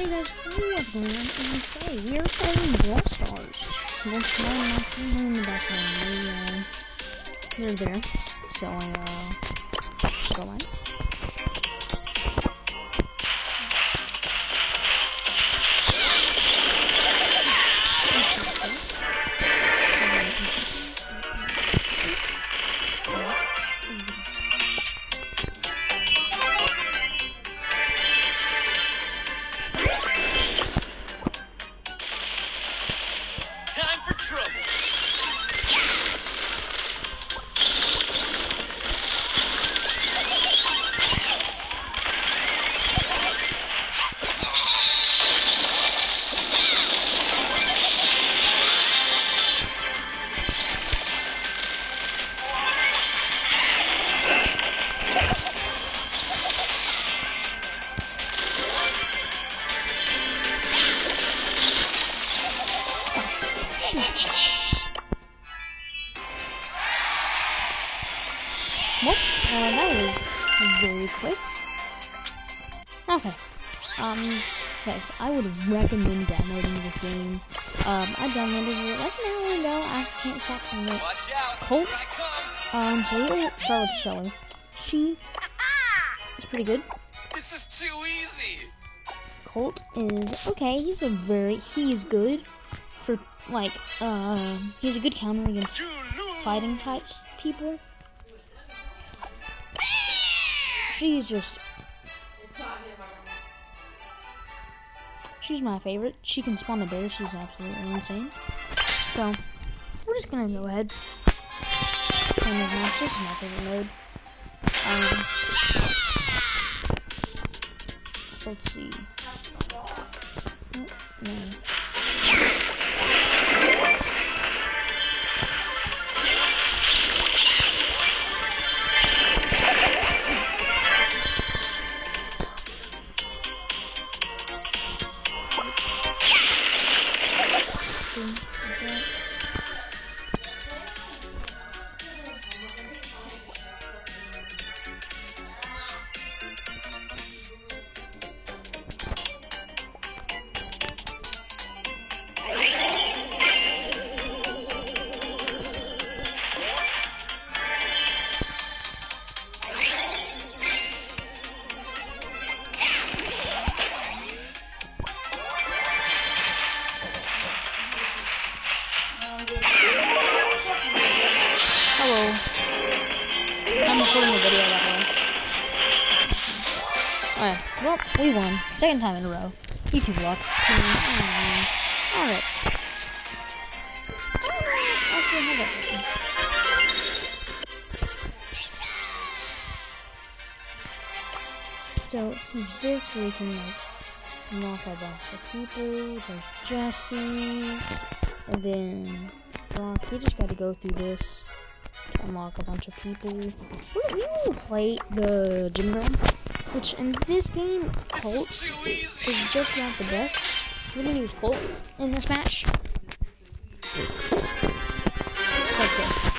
Hey guys, what's going on? And today we are playing Brawl Stars. My family in the background, they, uh, they're there. So I, uh, go on. Trouble. Well, uh, that was very quick. Okay. Um, guys, I would recommend downloading this game. Um, I downloaded it like an hour ago. I can't stop playing it. Colt. Here I come. Um, so we'll start with Shelly. She is pretty good. This is too easy. Colt is okay. He's a very he's good like uh he's a good counter against fighting type people. She's just she's my favorite. She can spawn a bear. She's absolutely insane. So we're just gonna go ahead. Match. This is my favorite mode. Um, let's see. Oh, no. We won. Second time in a row. YouTube luck. Alright. So, this you can, like, knock a bunch of people. There's Jessie. And then Brock. You just gotta go through this to unlock a bunch of people. We, we will play the Gem Grab, which in this game, Colt is too easy. is just not the best. So we're gonna use Colt in this match.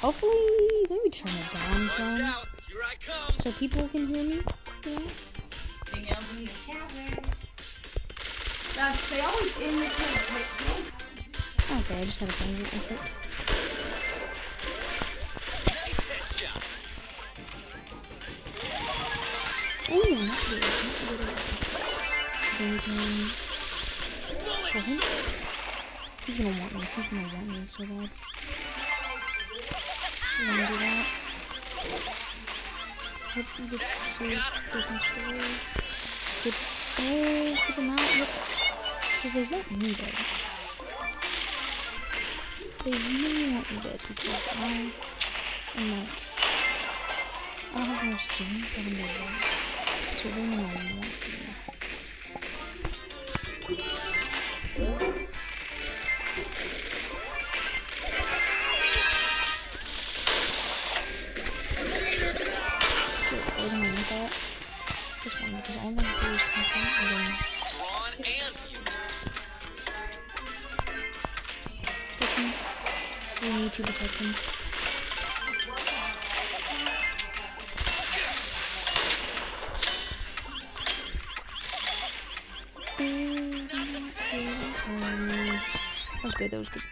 Hopefully, maybe turn it down Watch some out. Here I come. so people can hear me. You know? Now, they always indicate what Okay, I just had to change He's gonna want me. He's gonna want me so bad. We're gonna do that. Good save. Good control. Good. Oh, keep him out. Yep. Because they want me dead. They really want me dead because I am like. I don't have much team, but I'm dead. They're me. We need to protect him. Good. That was good.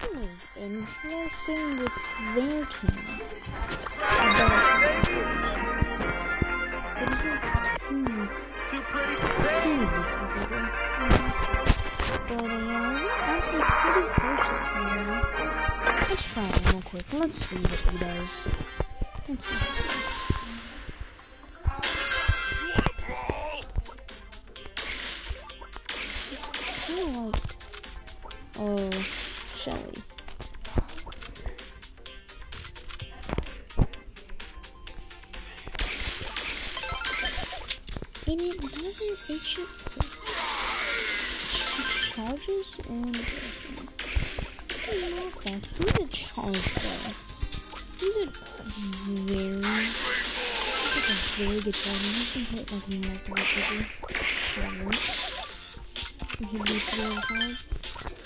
Hmm, Interesting with their team. Pretty for But um, we're actually pretty close to him. Let's try it real quick. Let's see what he does. Let's see. He's a charge player. He's a very, he's like a very good charger. He can hit like multiple people once. And he'd be pretty hard.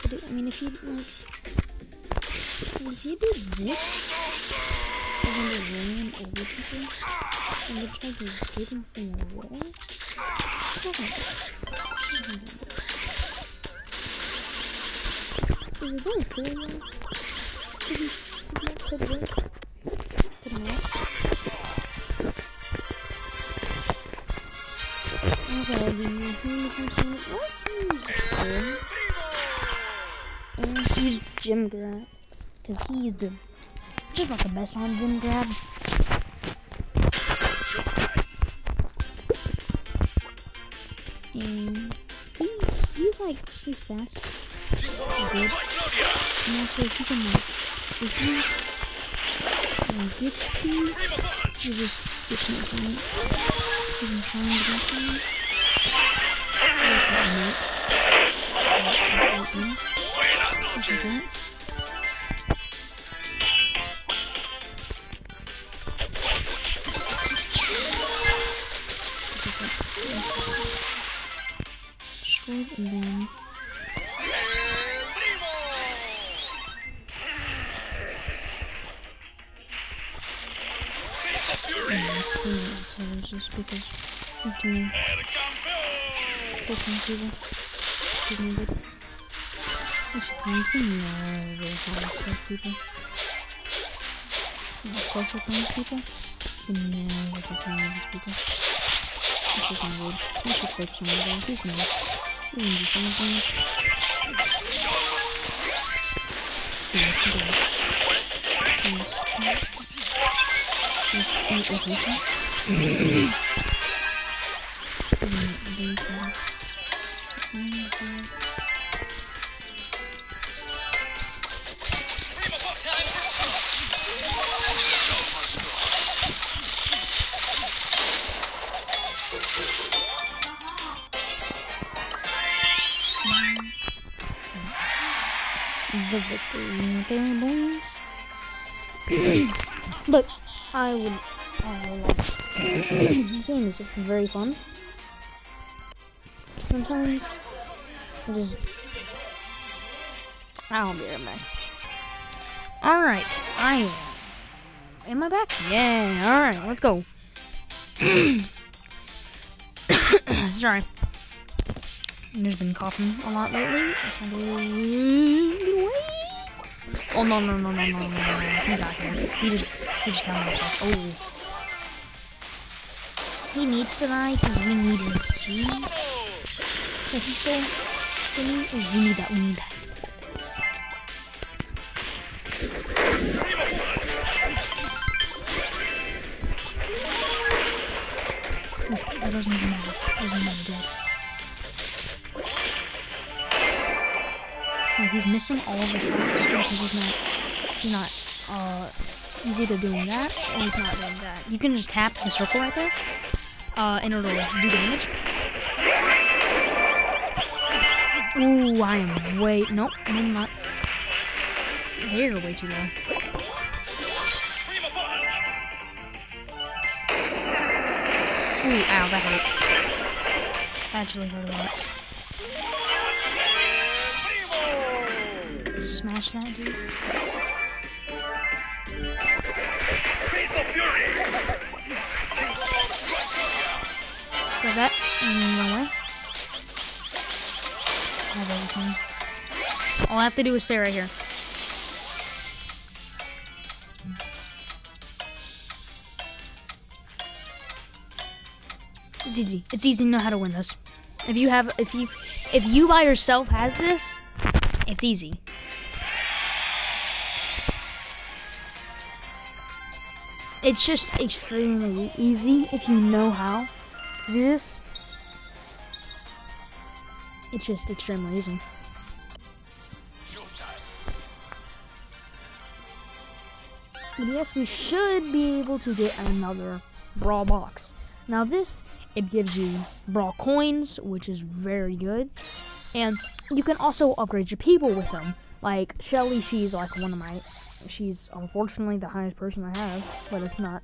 But it, I mean, if he like, if he did this, then they ran over people, and they tried to escape him from the wall, gonna gonna work. Is it going through now? Did he, he he not? Okay, the. And use Gem Grab. Cause he's the, just about the best on Gem Grab. And he, he's like, he's fast. He's good. And also, you can, like, uh, gets to you, you just dismantle it. You can try and get just because you have to push some people. Good. This time thing, yeah, really hard to people. Yeah, close up on these people. And now look at these people. This is not good. I should some of them. He's not. He can do some things. Yeah. Yes, I think so. Mm, then, uh, mm, The victory boys. but I would, I would this game is very fun. Sometimes I just I'll be right back. Alright, I am. Am I back? Yeah, alright, let's go. Sorry. Just been coughing a lot lately. Oh no no no no no no no! He got here. He just he just killed himself. Oh. He needs to die because we need him. See? But he's so thingy. Oh, we need that. We need that. Okay, that doesn't even matter. Doesn't matter dead. Yeah, he's missing all of the shots because he's not. He's not. Uh, he's either doing that or he's not doing that. You can just tap the circle right there, uh, in order to do damage. Ooh, I am way. Nope, I'm not. They're way too low. Ooh, ow, that hurt. That actually hurt a lot. Smash that, dude. Grab that and run away. have everything. All I have to do is stay right here. It's easy. It's easy to know how to win this. If you have, if you, if you by yourself has this, it's easy. It's just extremely easy if you know how do this. It's just extremely easy. But yes, we should be able to get another brawl box. Now this, it gives you brawl coins, which is very good. And you can also upgrade your people with them. Like Shelly, she's like one of my she's unfortunately the highest person I have, but it's not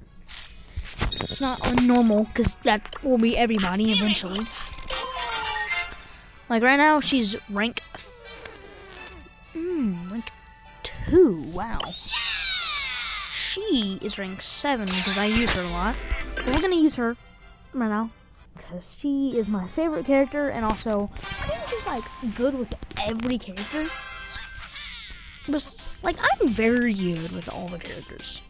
it's not normal because that will be everybody eventually. Like right now, she's rank mm, rank two. Wow. She is rank seven because I use her a lot. But we're gonna use her right now because she is my favorite character, and also I think she's like good with every character. But like I'm very good with all the characters.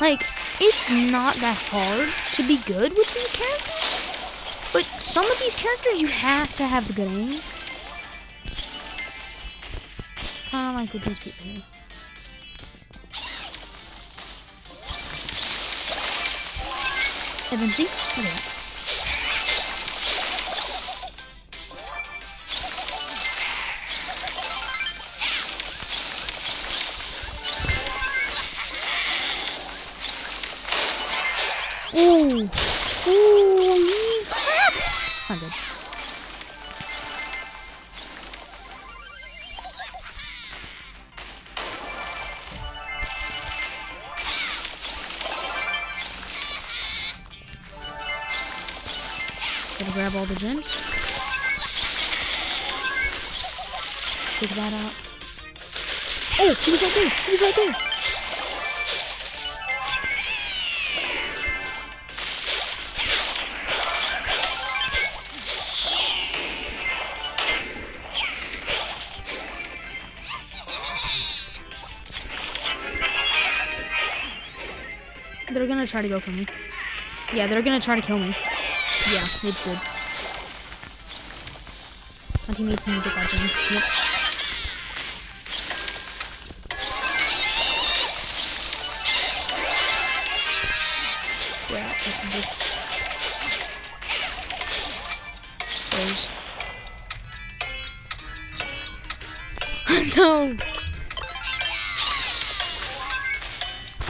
Like it's not that hard to be good with these characters, but some of these characters you have to have the good aim. Kind of like with these people here. Eventually, look at that. The gems. Take that out. Oh, he was right there. He was right there. They're gonna try to go for me. Yeah, they're gonna try to kill me. Yeah, it's good. My teammates need to get that gem. Yep. Yeah, that's good. Those. Go!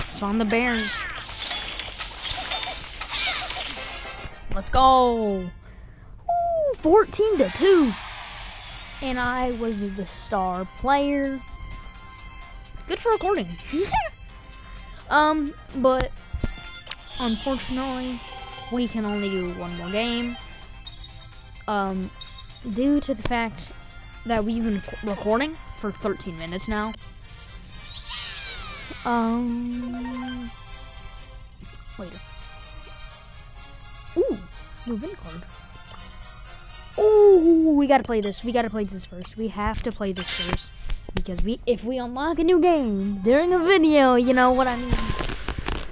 Spawn the bears. Let's go. Ooh, 14 to 2. And I was the star player. Good for recording. um, but unfortunately, we can only do one more game. Um, due to the fact that we've been recording for 13 minutes now. Um, later. Ooh, moving card. Ooh, we gotta play this. We gotta play this first. We have to play this first. Because we if we unlock a new game during a video, you know what I mean.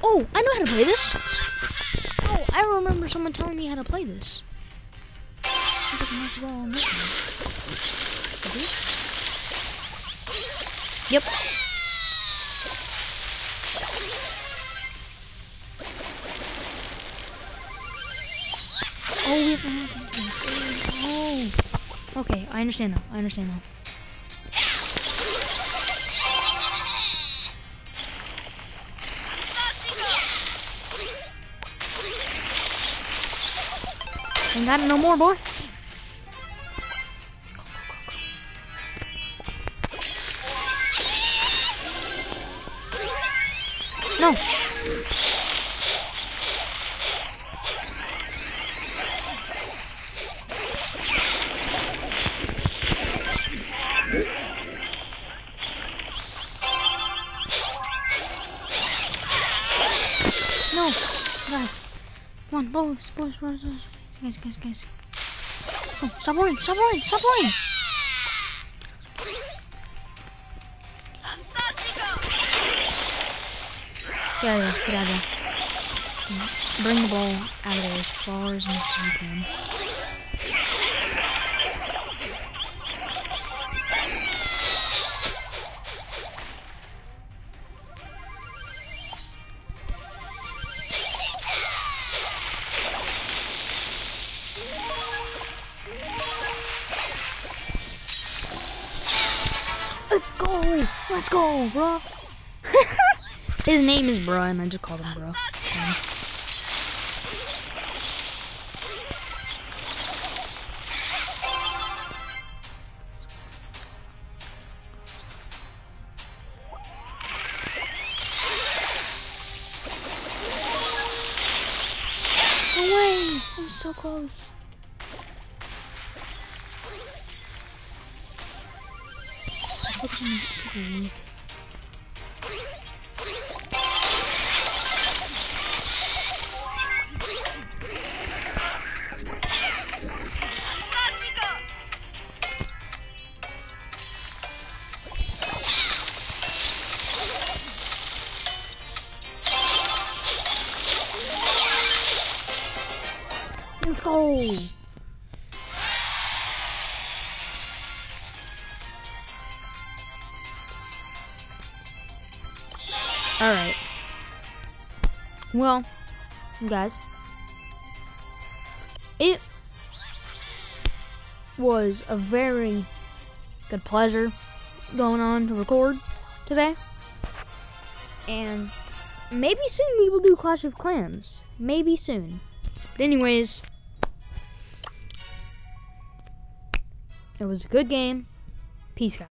Oh, I know how to play this. Oh, I remember someone telling me how to play this. Yep. Oh, we have to Okay, I understand now. I understand now. Ain't got no more, boy. God. Come on, boys, boys, boys, boys. Guys, guys, guys. Oh, stop running! Stop running! Stop running! Yeah, yeah, get out of there. Just bring the ball out of there as far as you can. Go! Let's go, bro! His name is Bruh, and I just called him Bro. I'm so close. Focus on the people underneath. Let's Alright. Well, guys. It was a very good pleasure going on to record today. And maybe soon we will do Clash of Clans. Maybe soon. But anyways, it was a good game. Peace, guys.